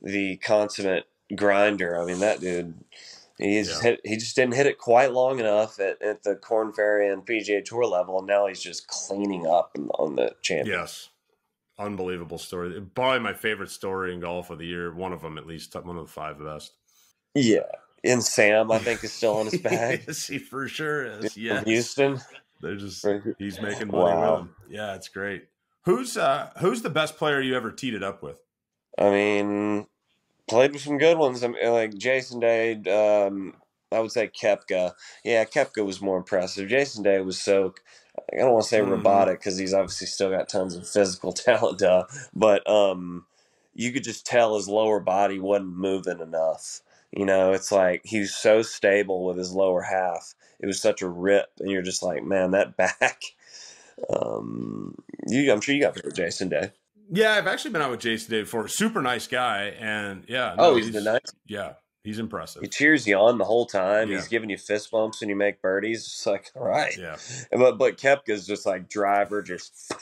the consummate grinder. I mean, that dude He's yeah. hit, he just didn't hit it quite long enough at, at the Korn Ferry and PGA Tour level, and now he's just cleaning up on the champion. Yes, unbelievable story. Probably my favorite story in golf of the year. One of them, at least, one of the five best. Yeah, and Sam, I think, is still on his bag. yes, he for sure is. Yeah, Houston. They're just he's making money wow. with them. Yeah, it's great. Who's uh who's the best player you ever teed it up with? I mean, played with some good ones. I mean, like Jason Day, um, I would say Koepka. Yeah, Koepka was more impressive. Jason Day was so. I don't want to say mm. robotic because he's obviously still got tons of physical talent, uh, but um, you could just tell his lower body wasn't moving enough. You know, it's like he's so stable with his lower half. It was such a rip, and you're just like, man, that back. Um, you, I'm sure you got with Jason Day. Yeah, I've actually been out with Jason Day before. Super nice guy, and yeah. No, oh, he's, he's nice. Yeah, he's impressive. He cheers you on the whole time. Yeah. He's giving you fist bumps when you make birdies. It's like, all right. Yeah. But but Koepka's just like driver, just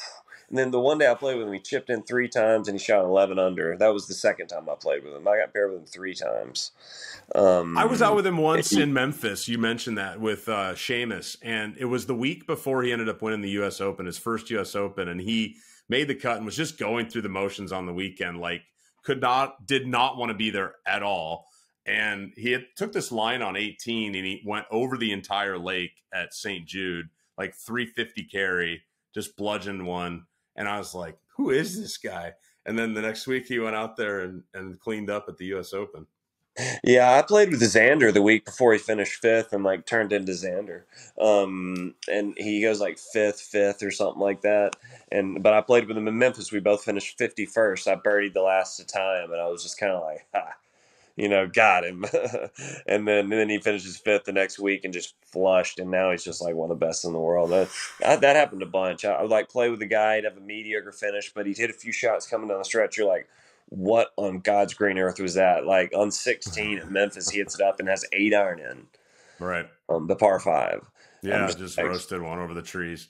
and then the one day I played with him, he chipped in three times and he shot 11 under. That was the second time I played with him. I got paired with him three times. Um, I was out with him once in Memphis. You mentioned that with uh, Seamus, and it was the week before he ended up winning the U.S. Open, his first U.S. Open, and he made the cut and was just going through the motions on the weekend. Like, could not, did not want to be there at all. And he had, took this line on 18 and he went over the entire lake at St. Jude, like 350 carry, just bludgeoned one and I was like, who is this guy? And then the next week he went out there and, and cleaned up at the U.S. Open. Yeah, I played with Xander the week before he finished fifth and like turned into Xander. Um, and he goes like fifth, fifth or something like that. And but I played with him in Memphis. We both finished fifty first. I birdied the last time, and I was just kind of like, ha you know, got him. and then and then he finishes fifth the next week and just flushed. And now he's just like one of the best in the world. That, that happened a bunch. I, I would like play with a guy, he'd have a mediocre finish, but he'd hit a few shots coming down the stretch. You're like, what on God's green earth was that? Like on 16 at Memphis, he hits it up and has eight iron in. Right. Um, the par five. Yeah, just, just like, roasted one over the trees.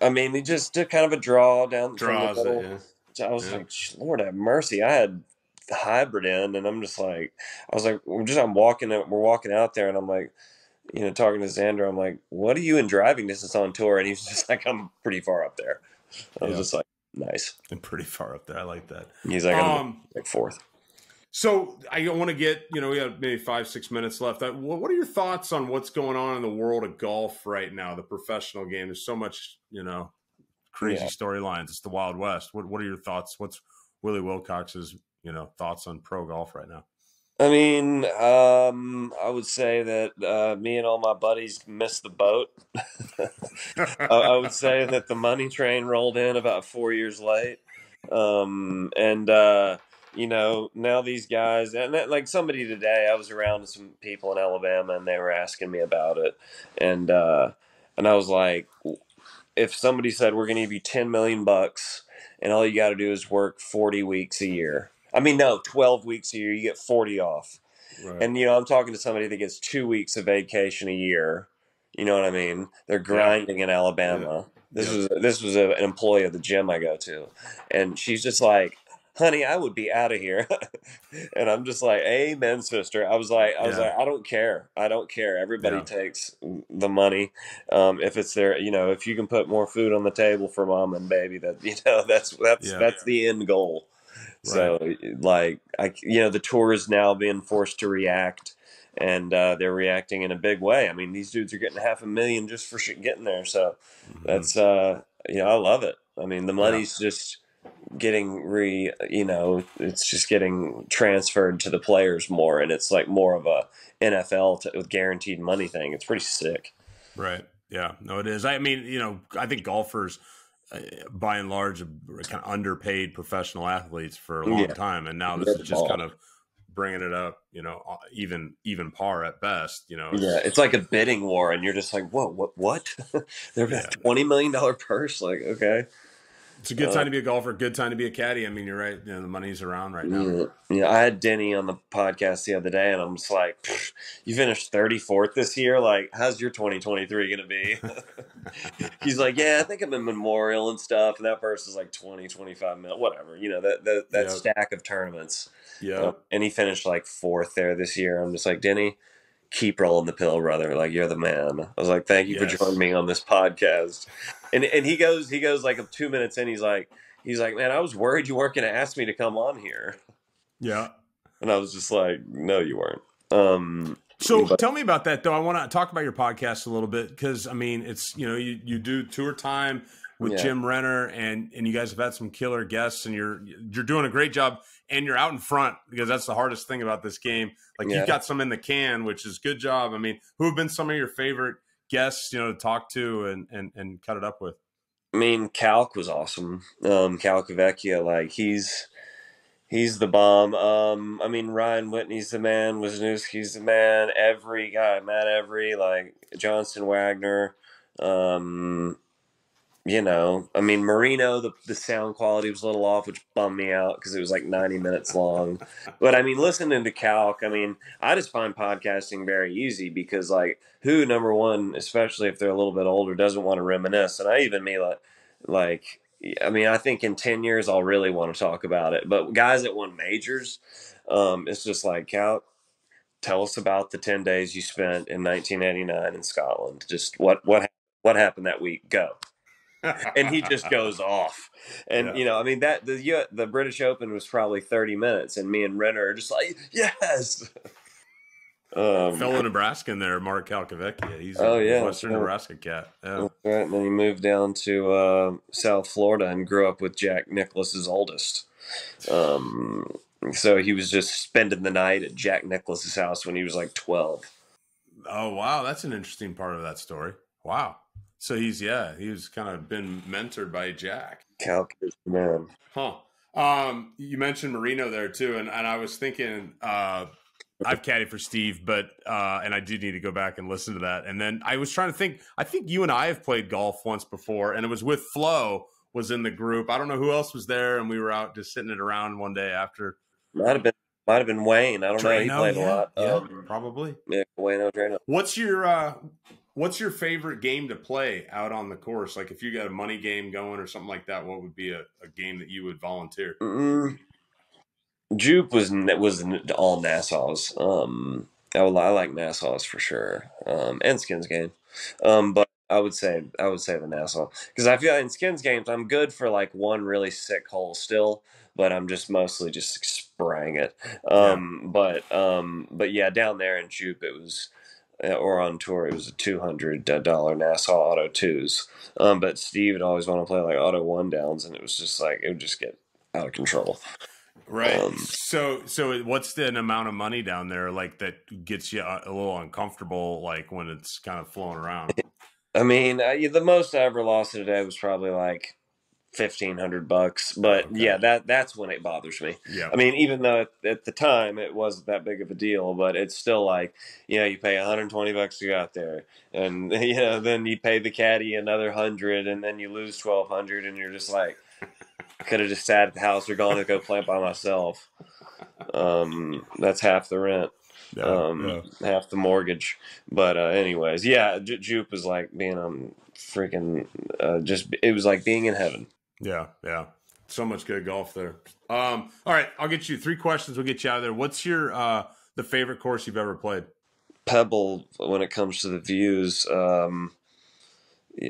I mean, he just did kind of a draw down Draws the middle. It, yeah. I was yeah. like, Lord have mercy. I had the hybrid in, and I'm just like, I was like, we're just I'm walking, we're walking out there, and I'm like, you know, talking to Xander, I'm like, what are you in driving distance on tour? And he's just like, I'm pretty far up there. I was yeah. just like, nice. And pretty far up there. I like that. He's like, I'm um, like fourth. So I want to get, you know, we have maybe five, six minutes left. What are your thoughts on what's going on in the world of golf right now, the professional game? There's so much, you know, crazy yeah. storylines. It's the Wild West. What What are your thoughts? What's Willie Wilcox's you know thoughts on pro golf right now? I mean, um, I would say that uh, me and all my buddies missed the boat. I would say that the money train rolled in about four years late, um, and uh, you know now these guys and that, like somebody today, I was around some people in Alabama and they were asking me about it, and uh, and I was like, if somebody said we're going to give you ten million bucks and all you got to do is work forty weeks a year I mean, no, 12 weeks a year, you get 40 off. Right. And, you know, I'm talking to somebody that gets two weeks of vacation a year. You know what I mean? They're grinding yeah. in Alabama. Yeah. This yeah. was this was a, an employee of the gym I go to, and she's just like, "Honey, I would be out of here," and I'm just like, "Amen, sister." I was like, I was like, I don't care. I don't care. Everybody takes the money. Um, if it's there, you know, if you can put more food on the table for mom and baby, that you know, that's that's that's the end goal. So, like, I, you know, the tour is now being forced to react, and uh, they're reacting in a big way. I mean, these dudes are getting half a million just for getting there. So, mm-hmm. that's, uh, you know, I love it. I mean, the money's yeah. just getting re, you know, it's just getting transferred to the players more, and it's like more of a NFL with guaranteed money thing. It's pretty sick. Right. Yeah. No, it is. I mean, you know, I think golfers by and large, kind of underpaid professional athletes for a long yeah. time, and now this is just kind of bringing it up. You know, uh, even even par at best. You know, yeah, it's like a bidding war, and you're just like, what, what, what? They're yeah. twenty million dollar purse. Like, okay, it's a good time uh, to be a golfer. Good time to be a caddy. I mean, you're right. You know, the money's around right now. Yeah, yeah. I had Denny on the podcast the other day, and I'm just like, "You finished 34th this year. Like, how's your 2023 going to be?" He's like, "Yeah, I think I'm in Memorial and stuff." And that person's like 20, 25 mil, whatever. You know that that, that yep. stack of tournaments. Yeah. Uh, and he finished like fourth there this year. I'm just like, Denny, keep rolling the pill, brother. Like you're the man. I was like, thank you yes. for joining me on this podcast. And and he goes, he goes like two minutes in, he's like, he's like, man, I was worried you weren't going to ask me to come on here. Yeah. And I was just like, no, you weren't. Um, so but, tell me about that though. I want to talk about your podcast a little bit because I mean, it's you know, you you do tour time with yeah. Jim Renner, and and you guys have had some killer guests, and you're you're doing a great job, and you're out in front because that's the hardest thing about this game. Like yeah. you've got some in the can, which is good job. I mean, who have been some of your favorite guests, you know, to talk to and and and cut it up with? I mean, Calc was awesome. Um, Calcavecchia, like he's He's the bomb. Um, I mean, Ryan Whitney's the man. Wisniewski's the man. Every guy, Matt Every, like Johnson Wagner. Um, you know, I mean, Marino, the, the sound quality was a little off, which bummed me out because it was like 90 minutes long. but I mean, listening to Calc, I mean, I just find podcasting very easy because, like, who, number one, especially if they're a little bit older, doesn't want to reminisce? And I even mean, like, like, I mean, I think in 10 years, I'll really want to talk about it. But guys that won majors, um, it's just like, Calc, tell us about the 10 days you spent in 1989 in Scotland. Just what, what, what happened that week? Go and he just goes off. And yeah. you know, I mean that the the British Open was probably thirty minutes, and me and Renner are just like, yes. Um, Fellow Nebraskan there, Mark Calcavecchia. He's oh, a yeah, Western Nebraska cat. Yeah. Right. And then he moved down to uh, South Florida and grew up with Jack Nicklaus's oldest. Um, so he was just spending the night at Jack Nicklaus's house when he was like 12. Oh, wow. That's an interesting part of that story. Wow. So he's yeah, he's kind of been mentored by Jack. Calculus man. Huh. Um, you mentioned Marino there too, and, and I was thinking uh, I've caddied for Steve, but uh, and I do need to go back and listen to that. And then I was trying to think. I think you and I have played golf once before, and it was with Flo was in the group. I don't know who else was there, and we were out just sitting it around one day after. Might have been might have been Wayne. I don't Drano, know. He played yeah, a lot. Yeah, um, probably. Yeah, Wayne O'Drano. What's your uh, What's your favorite game to play out on the course? Like if you got a money game going or something like that, what would be a, a game that you would volunteer? Mm-hmm. Jupe was was all Nassau's. Um, I, would, I like Nassau's for sure, um, and Skins game. Um, but I would say I would say the Nassau because I feel like in Skins games I'm good for like one really sick hole still, but I'm just mostly just spraying it. Um, yeah. But um, but yeah, down there in Jupe it was or on tour it was a two hundred dollar Nassau Auto twos. Um, but Steve would always want to play like Auto one downs, and it was just like it would just get out of control. Right. Um, so, so what's the amount of money down there like that gets you a, little uncomfortable, like when it's kind of flowing around? I mean, uh, the most I ever lost today was probably like fifteen hundred bucks. But okay. yeah, that that's when it bothers me. Yeah. I mean, even though at, at, the time it wasn't that big of a deal, but it's still like, you know, you pay one hundred and twenty bucks to go out there, and you know, then you pay the caddy another hundred, and then you lose twelve hundred, and you're just like, I could have just sat at the house or gone to go play by myself. Um, that's half the rent. Yeah, um, yeah. half the mortgage. But uh, anyways, yeah, J- Jupe was like being um freaking uh, just it was like being in heaven. Yeah, yeah. So much good golf there. Um, all right, I'll get you three questions. We'll get you out of there. What's your uh, the favorite course you've ever played? Pebble. When it comes to the views, um,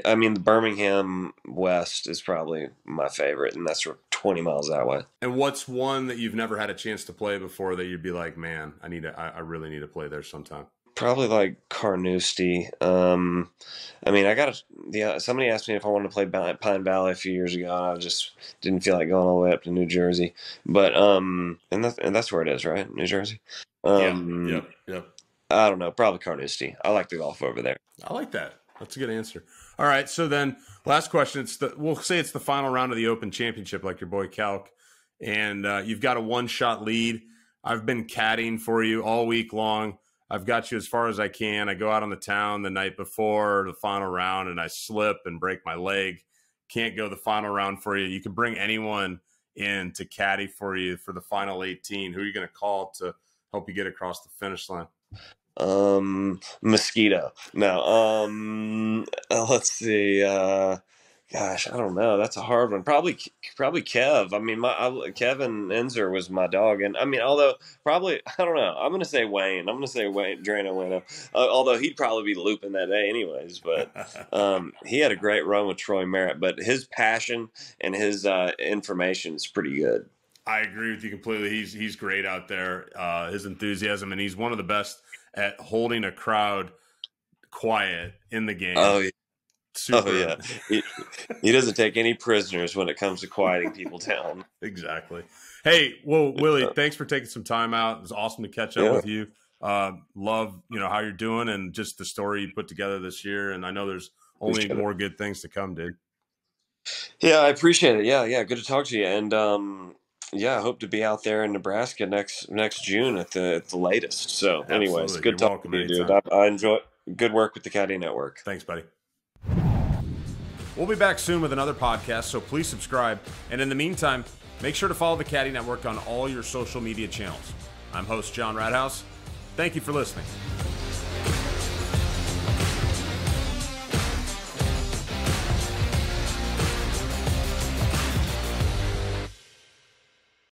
I mean, the Birmingham West is probably my favorite, and that's 20 miles that way. And what's one that you've never had a chance to play before that you'd be like, man, I need to, I, I really need to play there sometime? Probably like Carnoustie. Um, I mean, I got yeah, somebody asked me if I wanted to play Pine Valley a few years ago, and I just didn't feel like going all the way up to New Jersey. But, um, and, that's and that's where it is, right? New Jersey? Um, yeah, yep, yep. I don't know. Probably Carnoustie. I like the golf over there. I like that. That's a good answer. All right. So then, last question. It's the we'll say it's the final round of the Open Championship, like your boy Calc, and uh, you've got a one shot lead. I've been caddying for you all week long. I've got you as far as I can. I go out on the town the night before the final round and I slip and break my leg. Can't go the final round for you. You can bring anyone in to caddy for you for the final 18. Who are you going to call to help you get across the finish line? Um, mosquito. No. Um, let's see. Uh, Gosh, I don't know. That's a hard one. Probably, probably Kev. I mean, my I, Kevin Enzer was my dog, and I mean, although probably I don't know. I'm going to say Wayne. I'm going to say Wayne Drano Wayno. Uh, although he'd probably be looping that day anyways. But um, he had a great run with Troy Merritt. But his passion and his uh, information is pretty good. I agree with you completely. He's he's great out there. Uh, his enthusiasm, and he's one of the best at holding a crowd quiet in the game. Oh yeah. Super. Oh yeah, he, he, doesn't take any prisoners when it comes to quieting people down. exactly. Hey, well, Willie, thanks for taking some time out. It was awesome to catch up yeah. with you. Uh, love you know how you're doing and just the story you put together this year. And I know there's only more good things to come, dude. Yeah, I appreciate it. Yeah, yeah, good to talk to you. And um, yeah, I hope to be out there in Nebraska next next June at the at the latest. So, anyways, good You're talking to you, dude. I, I enjoy good work with the Caddie Network. Thanks, buddy. We'll be back soon with another podcast, so please subscribe. And in the meantime, make sure to follow the Caddie Network on all your social media channels. I'm host John Rathouz. Thank you for listening.